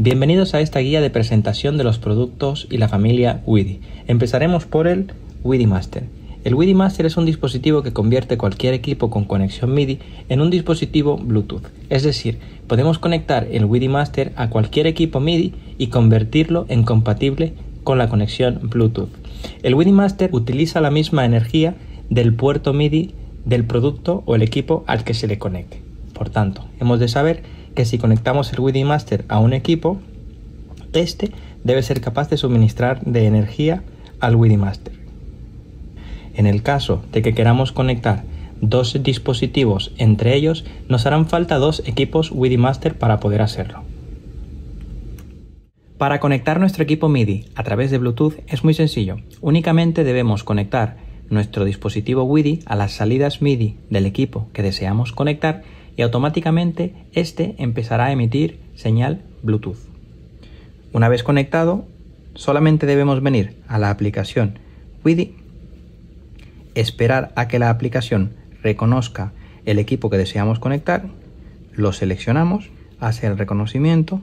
Bienvenidos a esta guía de presentación de los productos y la familia WIDI. Empezaremos por el WIDI Master. El WIDI Master es un dispositivo que convierte cualquier equipo con conexión MIDI en un dispositivo Bluetooth. Es decir, podemos conectar el WIDI Master a cualquier equipo MIDI y convertirlo en compatible con la conexión Bluetooth. El WIDI Master utiliza la misma energía del puerto MIDI del producto o el equipo al que se le conecte. Por tanto, hemos de saber que si conectamos el WIDI Master a un equipo, este debe ser capaz de suministrar de energía al WIDI Master. En el caso de que queramos conectar dos dispositivos entre ellos, nos harán falta dos equipos WIDI Master para poder hacerlo. Para conectar nuestro equipo MIDI a través de Bluetooth es muy sencillo. Únicamente debemos conectar nuestro dispositivo WIDI a las salidas MIDI del equipo que deseamos conectar y automáticamente este empezará a emitir señal Bluetooth. Una vez conectado, solamente debemos venir a la aplicación WIDI, esperar a que la aplicación reconozca el equipo que deseamos conectar, lo seleccionamos, hace el reconocimiento,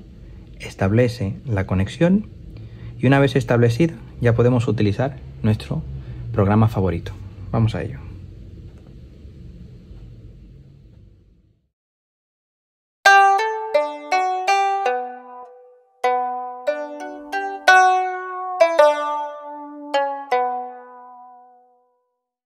establece la conexión y una vez establecida ya podemos utilizar nuestro programa favorito. Vamos a ello.